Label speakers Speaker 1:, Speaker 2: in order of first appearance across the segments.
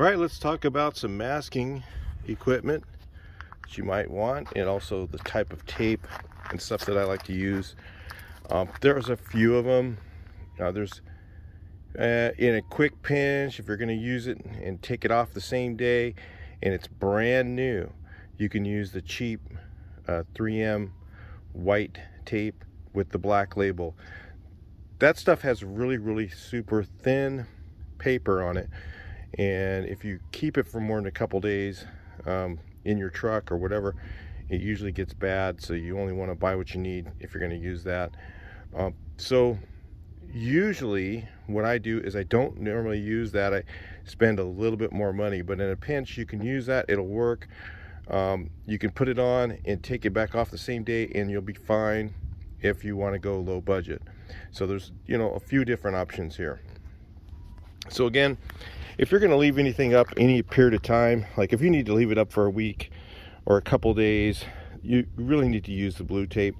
Speaker 1: All right, let's talk about some masking equipment that you might want and also the type of tape and stuff that I like to use. Um, there's a few of them. Uh, there's uh, in a quick pinch, if you're going to use it and take it off the same day and it's brand new, you can use the cheap uh, 3M white tape with the black label. That stuff has really, really super thin paper on it and if you keep it for more than a couple days um, in your truck or whatever it usually gets bad so you only want to buy what you need if you're going to use that. Um, so usually what I do is I don't normally use that I spend a little bit more money but in a pinch you can use that it'll work. Um, you can put it on and take it back off the same day and you'll be fine if you want to go low budget. So there's you know a few different options here. So again if you're going to leave anything up any period of time like if you need to leave it up for a week or a couple days you really need to use the blue tape.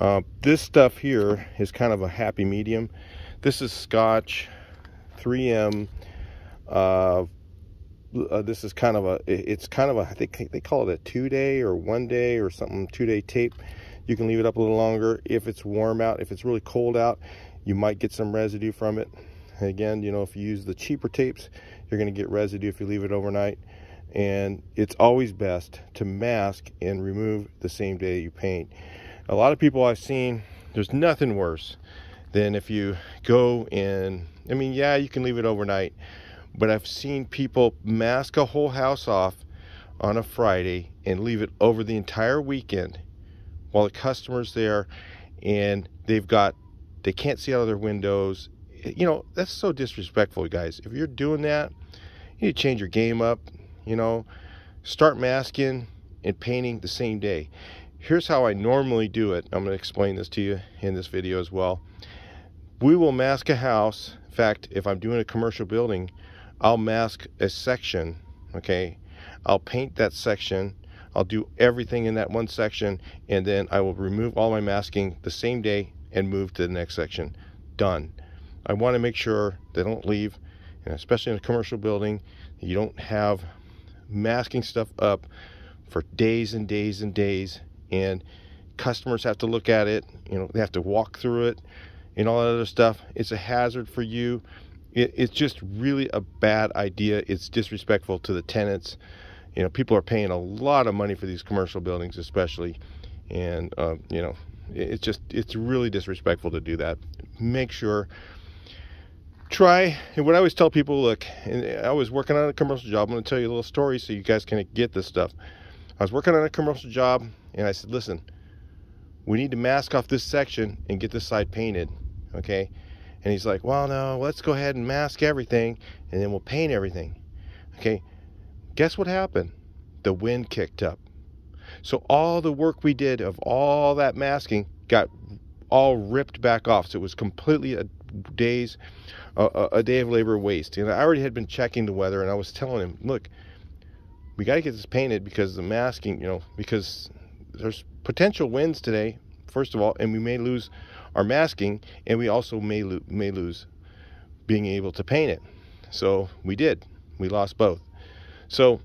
Speaker 1: Uh, this stuff here is kind of a happy medium. This is scotch 3m uh, uh, this is kind of a it's kind of a I think they call it a two day or one day or something two day tape. You can leave it up a little longer. If it's warm out if it's really cold out you might get some residue from it Again, you know, if you use the cheaper tapes, you're going to get residue if you leave it overnight. And it's always best to mask and remove the same day you paint. A lot of people I've seen, there's nothing worse than if you go in, I mean, yeah, you can leave it overnight, but I've seen people mask a whole house off on a Friday and leave it over the entire weekend while the customer's there and they've got, they can't see out of their windows you know, that's so disrespectful, guys. If you're doing that, you need to change your game up, you know, start masking and painting the same day. Here's how I normally do it. I'm going to explain this to you in this video as well. We will mask a house. In fact, if I'm doing a commercial building, I'll mask a section, okay? I'll paint that section. I'll do everything in that one section, and then I will remove all my masking the same day and move to the next section. Done. I want to make sure they don't leave, and especially in a commercial building, you don't have masking stuff up for days and days and days, and customers have to look at it. You know, they have to walk through it, and all that other stuff. It's a hazard for you. It, it's just really a bad idea. It's disrespectful to the tenants. You know, people are paying a lot of money for these commercial buildings, especially, and uh, you know, it's just it's really disrespectful to do that. Make sure try and what I always tell people look I was working on a commercial job I'm going to tell you a little story so you guys can get this stuff. I was working on a commercial job and I said listen we need to mask off this section and get this side painted okay? And he's like well no let's go ahead and mask everything and then we'll paint everything. Okay guess what happened? The wind kicked up. So all the work we did of all that masking got all ripped back off so it was completely a day's a, day of labor waste. And I already had been checking the weather, and I was telling him, look, we got to get this painted because the masking, you know, because there's potential winds today, first of all, and we may lose our masking, and we also may lo may lose being able to paint it. So we did. We lost both. So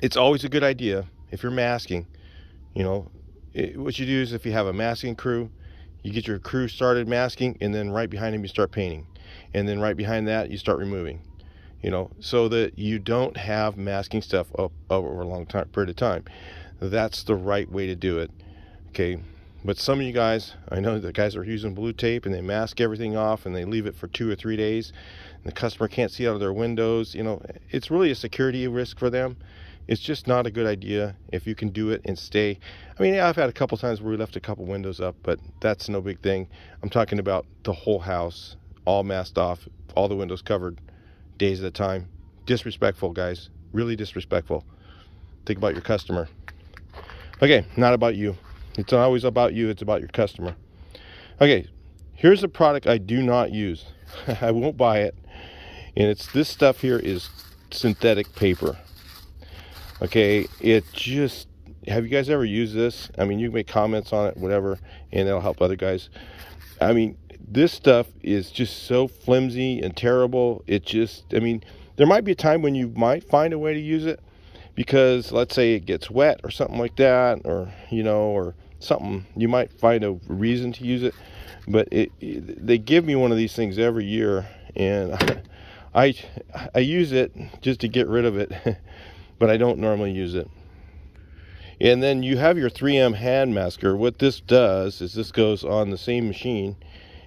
Speaker 1: it's always a good idea if you're masking, you know, it, what you do is if you have a masking crew, you get your crew started masking, and then right behind them you start painting. And then right behind that you start removing you know so that you don't have masking stuff up over a long time period of time. That's the right way to do it okay? But some of you guys i know the guys are using blue tape and they mask everything off and they leave it for two or three days and the customer can't see out of their windows you know? It's really a security risk for them it's just not a good idea if you can do it and stay i mean i've had a couple times where we left a couple windows up but that's no big thing i'm talking about the whole house all masked off, all the windows covered, days at a time. Disrespectful, guys. Really disrespectful. Think about your customer. Okay, not about you. It's not always about you, it's about your customer. Okay, here's a product I do not use. I won't buy it. And it's this stuff here is synthetic paper. Okay, it just have you guys ever used this? I mean, you can make comments on it, whatever, and it'll help other guys. I mean, this stuff is just so flimsy and terrible. It just, I mean, there might be a time when you might find a way to use it because let's say it gets wet or something like that, or, you know, or something, you might find a reason to use it. But it, it they give me one of these things every year and I, I use it just to get rid of it, but I don't normally use it. And then you have your 3M hand masker. What this does is this goes on the same machine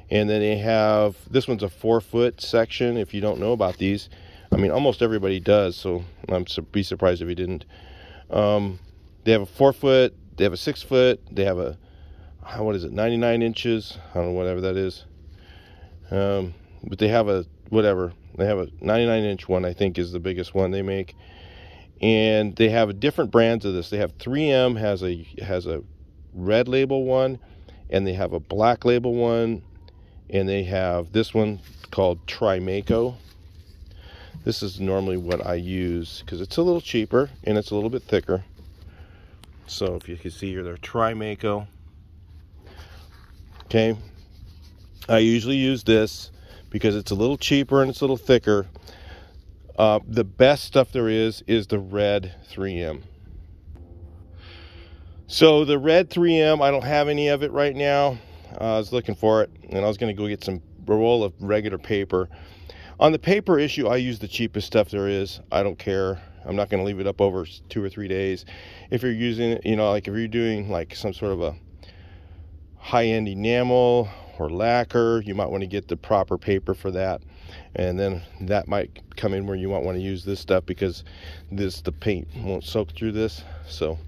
Speaker 1: and then they have this one's a four foot section if you don't know about these. I mean almost everybody does so i'm be surprised if you didn't. Um, they have a four foot they have a six foot they have a what is it 99 inches? I don't know whatever that is. Um, but they have a whatever. They have a 99 inch one i think is the biggest one they make and they have different brands of this they have 3m has a has a red label one and they have a black label one and they have this one called Trimaco. This is normally what I use because it's a little cheaper and it's a little bit thicker. So if you can see here, they're Trimaco. Okay. I usually use this because it's a little cheaper and it's a little thicker. Uh, the best stuff there is is the red 3M. So the red 3M, I don't have any of it right now. Uh, I was looking for it, and I was going to go get some roll of regular paper. On the paper issue, I use the cheapest stuff there is. I don't care. I'm not going to leave it up over two or three days. If you're using you know, like if you're doing like some sort of a high-end enamel or lacquer, you might want to get the proper paper for that. And then that might come in where you might want to use this stuff because this the paint won't soak through this. So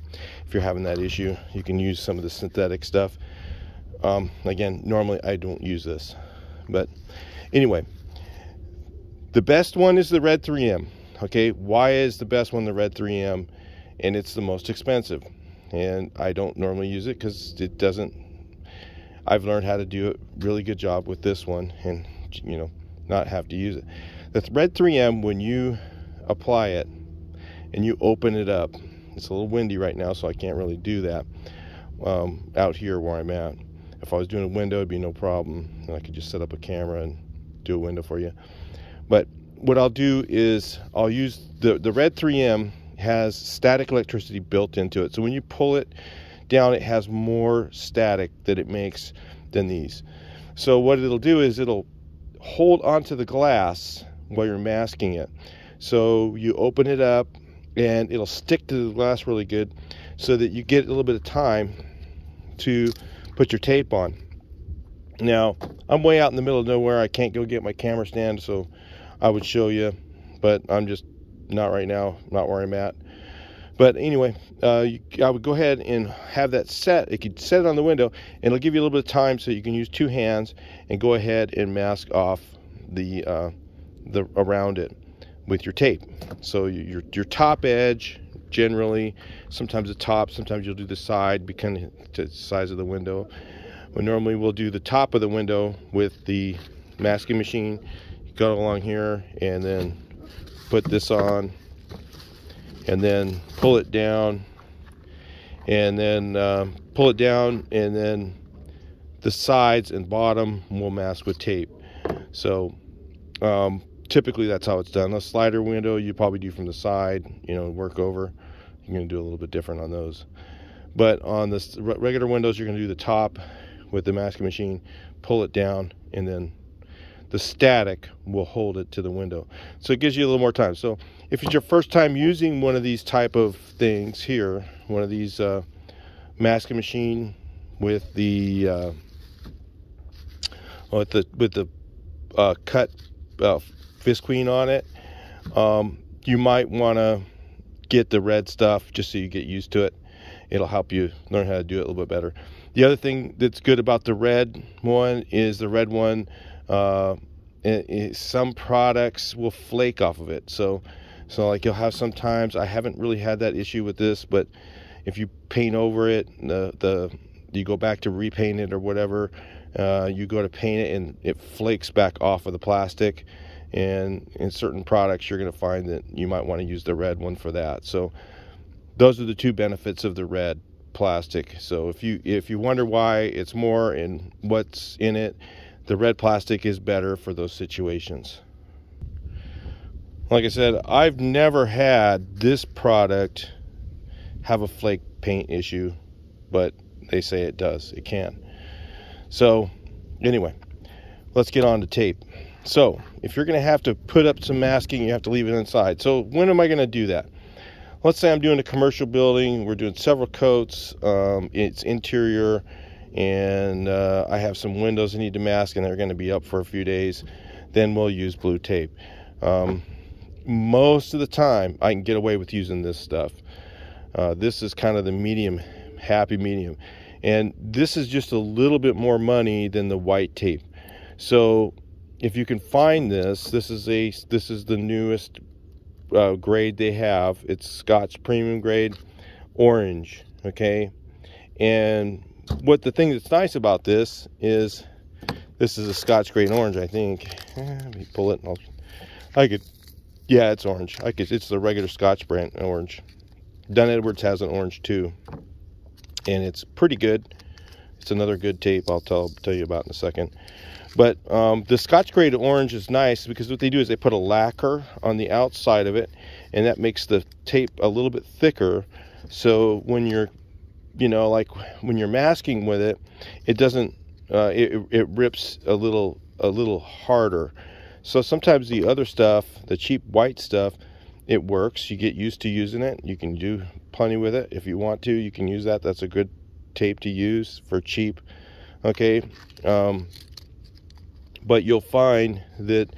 Speaker 1: if you're having that issue, you can use some of the synthetic stuff. Um, again, normally I don't use this. But anyway, the best one is the Red 3M. Okay, why is the best one the Red 3M? And it's the most expensive. And I don't normally use it because it doesn't. I've learned how to do a really good job with this one and, you know, not have to use it. The Red 3M, when you apply it and you open it up, it's a little windy right now, so I can't really do that um, out here where I'm at. If I was doing a window, it'd be no problem. And I could just set up a camera and do a window for you. But what I'll do is I'll use the, the Red 3M has static electricity built into it. So when you pull it down, it has more static that it makes than these. So what it'll do is it'll hold onto the glass while you're masking it. So you open it up and it'll stick to the glass really good so that you get a little bit of time to put your tape on. Now, I'm way out in the middle of nowhere. I can't go get my camera stand, so I would show you, but I'm just not right now, not where I'm at. But anyway, uh, you, I would go ahead and have that set. You could set it on the window, and it'll give you a little bit of time so you can use two hands and go ahead and mask off the uh, the around it with your tape. So your your top edge generally. Sometimes the top, sometimes you'll do the side, because the size of the window. But normally we'll do the top of the window with the masking machine. Go along here and then put this on and then pull it down and then um, pull it down and then the sides and bottom will mask with tape. So um, typically that's how it's done. A slider window you probably do from the side, you know, work over. You're going to do a little bit different on those. But on the regular windows, you're going to do the top with the masking machine, pull it down, and then the static will hold it to the window. So it gives you a little more time. So if it's your first time using one of these type of things here, one of these uh, masking machine with the uh, with the with the uh, cut uh, Visqueen on it, um, you might want to get the red stuff just so you get used to it. It'll help you learn how to do it a little bit better. The other thing that's good about the red one is the red one. Uh, it, it, some products will flake off of it. So, so like you'll have sometimes. I haven't really had that issue with this, but if you paint over it, the the you go back to repaint it or whatever, uh, you go to paint it and it flakes back off of the plastic and in certain products you're going to find that you might want to use the red one for that so those are the two benefits of the red plastic so if you if you wonder why it's more and what's in it the red plastic is better for those situations. Like I said, I've never had this product have a flake paint issue, but they say it does. It can. So, anyway, let's get on to tape. So, if you're going to have to put up some masking, you have to leave it inside. So, when am I going to do that? Let's say I'm doing a commercial building. We're doing several coats. Um, it's interior, and uh, I have some windows I need to mask, and they're going to be up for a few days. Then we'll use blue tape. Um, most of the time, I can get away with using this stuff. Uh, this is kind of the medium, happy medium. And this is just a little bit more money than the white tape. So if you can find this, this is a this is the newest uh, grade they have. It's Scotch Premium Grade Orange. Okay, and what the thing that's nice about this is this is a Scotch Grade Orange. I think. Eh, let me pull it. I'll, I could. Yeah, it's orange. I could. It's the regular Scotch brand orange. Dunn Edwards has an orange too, and it's pretty good. It's another good tape I'll tell tell you about in a second. But um, the Scotch Grade Orange is nice because what they do is they put a lacquer on the outside of it, and that makes the tape a little bit thicker. So when you're, you know, like when you're masking with it, it doesn't, uh, it, it rips a little a little harder. So sometimes the other stuff, the cheap white stuff, it works. You get used to using it. You can do plenty with it if you want to. You can use that. That's a good tape to use for cheap. Okay. Um, but you'll find that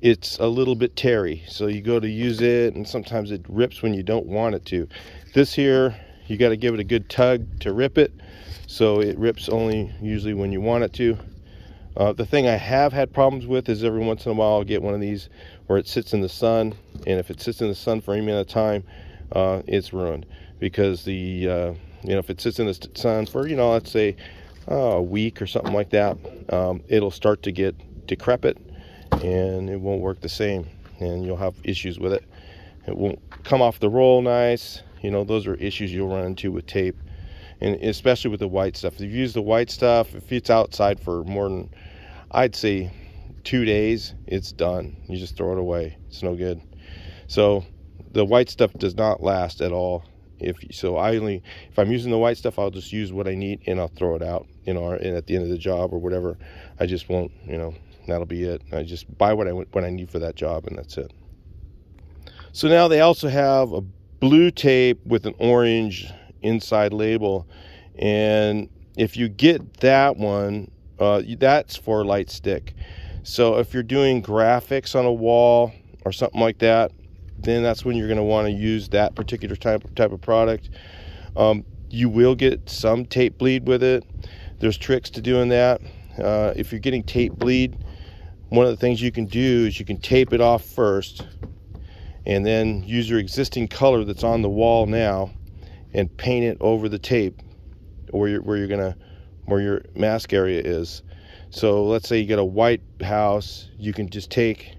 Speaker 1: it's a little bit terry so you go to use it and sometimes it rips when you don't want it to this here you got to give it a good tug to rip it so it rips only usually when you want it to uh, the thing I have had problems with is every once in a while I'll get one of these where it sits in the sun and if it sits in the sun for any amount of time uh, it's ruined because the uh, you know if it sits in the sun for you know let's say a week or something like that, um, it'll start to get decrepit and it won't work the same and you'll have issues with it. It won't come off the roll nice. You know, those are issues you'll run into with tape and especially with the white stuff. If you use the white stuff, if it's outside for more than, I'd say two days, it's done. You just throw it away. It's no good. So the white stuff does not last at all if so i only if i'm using the white stuff i'll just use what i need and i'll throw it out you know and at the end of the job or whatever i just won't you know that'll be it i just buy what i what i need for that job and that's it so now they also have a blue tape with an orange inside label and if you get that one uh, that's for light stick so if you're doing graphics on a wall or something like that then that's when you're going to want to use that particular type of, type of product. Um, you will get some tape bleed with it. There's tricks to doing that. Uh, if you're getting tape bleed, one of the things you can do is you can tape it off first and then use your existing color that's on the wall now and paint it over the tape where you're, where you're gonna where your mask area is. So let's say you get a white house you can just take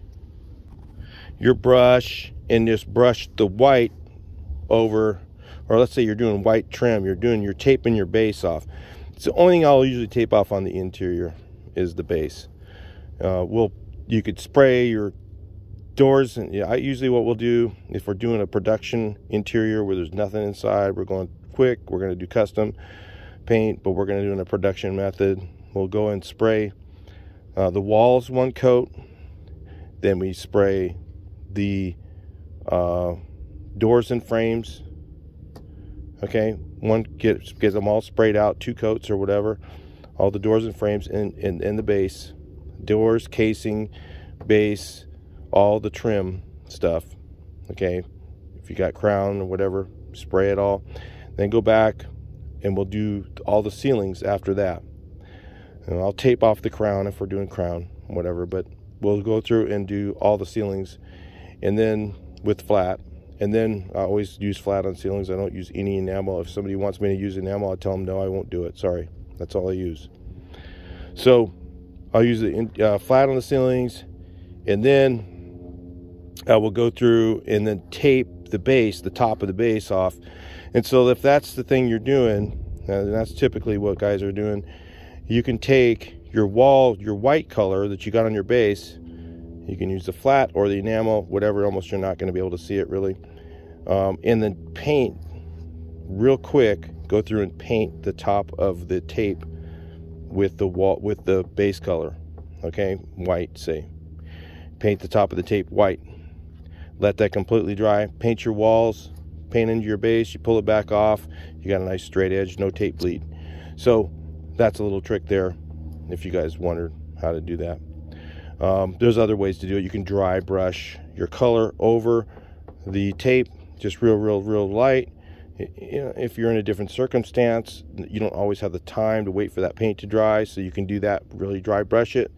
Speaker 1: your brush and just brush the white over or let's say you're doing white trim you're doing you're taping your base off. It's the only thing I'll usually tape off on the interior is the base. Uh, we'll you could spray your doors and yeah I usually what we'll do if we're doing a production interior where there's nothing inside we're going quick we're going to do custom paint but we're going to do in a production method we'll go and spray uh, the walls one coat then we spray the uh, doors and frames. Okay, one gets get them all sprayed out, two coats or whatever. All the doors and frames in, in, in the base, doors, casing, base, all the trim stuff. Okay, if you got crown or whatever, spray it all. Then go back and we'll do all the ceilings after that. And I'll tape off the crown if we're doing crown, whatever, but we'll go through and do all the ceilings and then with flat and then I always use flat on ceilings I don't use any enamel if somebody wants me to use enamel I tell them no I won't do it sorry that's all I use so I'll use it uh, flat on the ceilings and then I will go through and then tape the base the top of the base off and so if that's the thing you're doing and that's typically what guys are doing you can take your wall, your white color that you got on your base, you can use the flat or the enamel, whatever, almost you're not going to be able to see it really. Um, and then paint real quick, go through and paint the top of the tape with the wall with the base color. Okay, white, say. Paint the top of the tape white. Let that completely dry. Paint your walls, paint into your base, you pull it back off, you got a nice straight edge, no tape bleed. So that's a little trick there if you guys wondered how to do that. Um, there's other ways to do it. You can dry brush your color over the tape, just real, real, real light. If you're in a different circumstance, you don't always have the time to wait for that paint to dry, so you can do that, really dry brush it.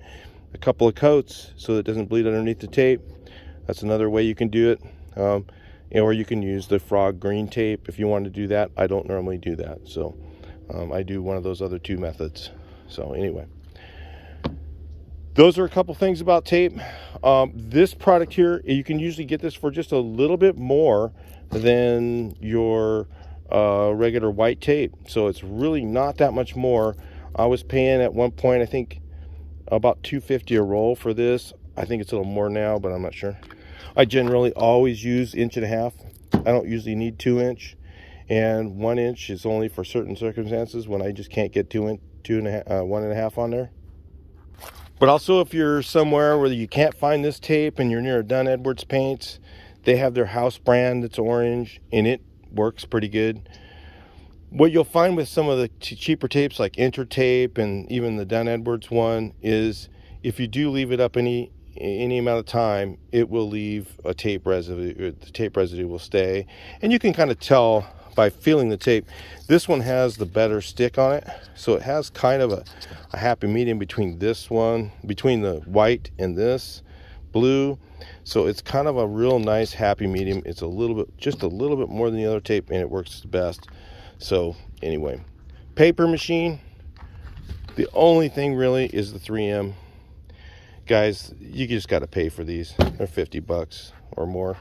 Speaker 1: A couple of coats so it doesn't bleed underneath the tape. That's another way you can do it. Um, or you can use the frog green tape if you want to do that. I don't normally do that, so um, I do one of those other two methods. So anyway those are a couple things about tape um, this product here you can usually get this for just a little bit more than your uh, regular white tape so it's really not that much more I was paying at one point I think about 250 a roll for this I think it's a little more now but I'm not sure I generally always use inch and a half. I don't usually need two inch. And one inch is only for certain circumstances when I just can't get two inch two and a half uh, one and a half on there. But also if you're somewhere where you can't find this tape and you're near a Dunn Edwards paints, they have their house brand that's orange and it works pretty good. What you'll find with some of the cheaper tapes like Intertape and even the Dunn Edwards one is if you do leave it up any any amount of time, it will leave a tape residue. Uh, the tape residue will stay, and you can kind of tell by feeling the tape. This one has the better stick on it, so it has kind of a, a happy medium between this one, between the white and this blue. So it's kind of a real nice happy medium. It's a little bit, just a little bit more than the other tape, and it works the best. So anyway, paper machine. The only thing really is the 3M. Guys, you just got to pay for these. They're 50 bucks or more.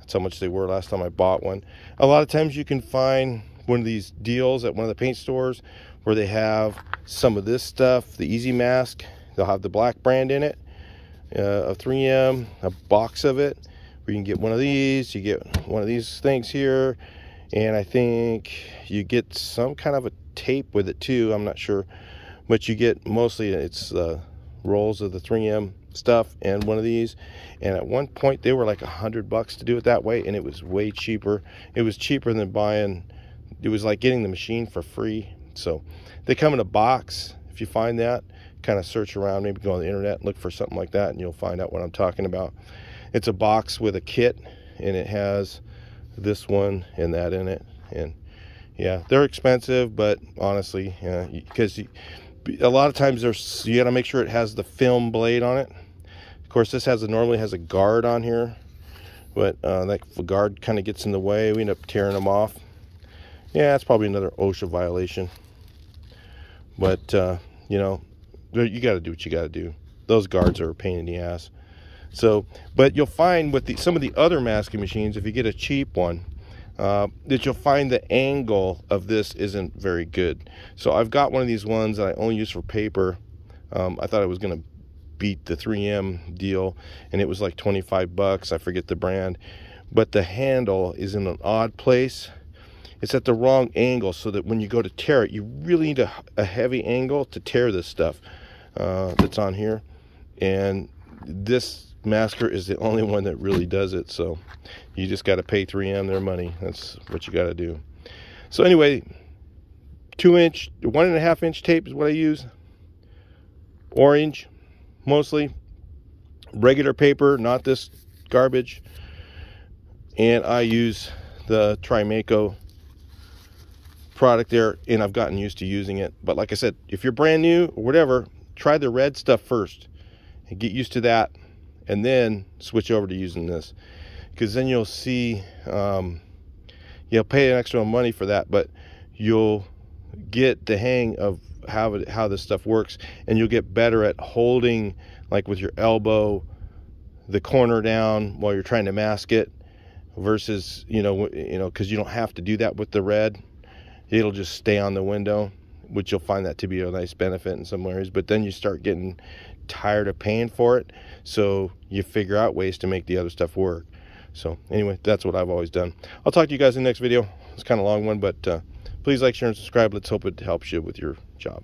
Speaker 1: That's how much they were last time I bought one. A lot of times you can find one of these deals at one of the paint stores where they have some of this stuff, the Easy Mask. They'll have the black brand in it, uh, a 3M, a box of it. Where you can get one of these, you get one of these things here, and I think you get some kind of a tape with it too. I'm not sure, but you get mostly it's uh, rolls of the 3M stuff and one of these. And at one point they were like a hundred bucks to do it that way and it was way cheaper. It was cheaper than buying it was like getting the machine for free. So they come in a box. If you find that kind of search around maybe go on the internet and look for something like that and you'll find out what i'm talking about. It's a box with a kit and it has this one and that in it. And yeah they're expensive but honestly because a lot of times there's you got to make sure it has the film blade on it of course, this has a normally has a guard on here, but uh, that guard kind of gets in the way. We end up tearing them off. Yeah, that's probably another OSHA violation. But, uh, you know, you got to do what you got to do. Those guards are a pain in the ass. So, but you'll find with the, some of the other masking machines, if you get a cheap one, uh, that you'll find the angle of this isn't very good. So I've got one of these ones that I only use for paper. Um, I thought it was going to beat the 3M deal and it was like 25 bucks. I forget the brand. But the handle is in an odd place. It's at the wrong angle so that when you go to tear it, you really need a, a heavy angle to tear this stuff uh, that's on here. And this masker is the only one that really does it. So you just got to pay 3M their money. That's what you got to do. So anyway, two inch, one and a half inch tape is what I use. Orange, mostly regular paper, not this garbage. And I use the Trimaco product there, and I've gotten used to using it. But like I said, if you're brand new or whatever, try the red stuff first and get used to that, and then switch over to using this. Because then you'll see, um, you'll pay an extra money for that, but you'll get the hang of how it, how this stuff works and you'll get better at holding like with your elbow the corner down while you're trying to mask it versus you know you know because you don't have to do that with the red it'll just stay on the window which you'll find that to be a nice benefit in some areas. But then you start getting tired of paying for it, so you figure out ways to make the other stuff work. So anyway, that's what I've always done. I'll talk to you guys in the next video. It's kind of long one, but uh, please like, share, and subscribe. Let's hope it helps you with your job.